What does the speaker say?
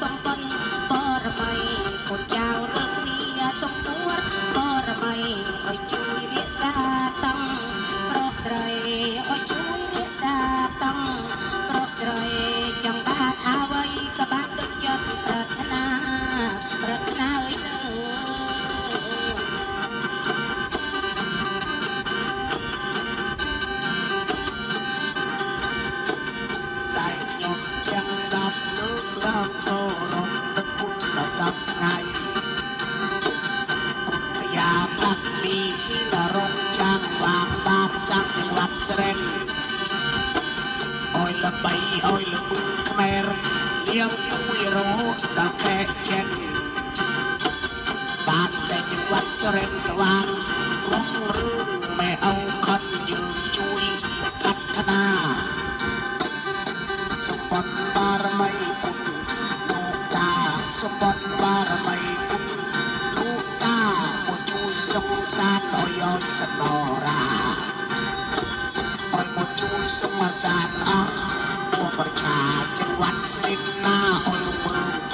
សំបុនបរមីកូនចៅរកគ្នាសំពួ ស៊ីលរងចាងវាងបាបសាប់ចង្វាក់ស្រែនអយល្បីអយល្បឺខ្មែរលៀងទួយរហូតដល់កែចិនបានតែចង្វាក់ស្រែនស្វាងក្រុមរឿងម៉ែអង្គខិតយើងជួយកាត់ថ្នាសម្បត្តិបារមីគុណលោកតាសម្បត្តិបារមីគុណលោកតាមក ជួយសង្សារឲ្យឲ្យសណរាឲ្យមកជួយសង្សារអស់ពួកប្រជាចង្វាក់ស្រីណាឲ្យមើលតត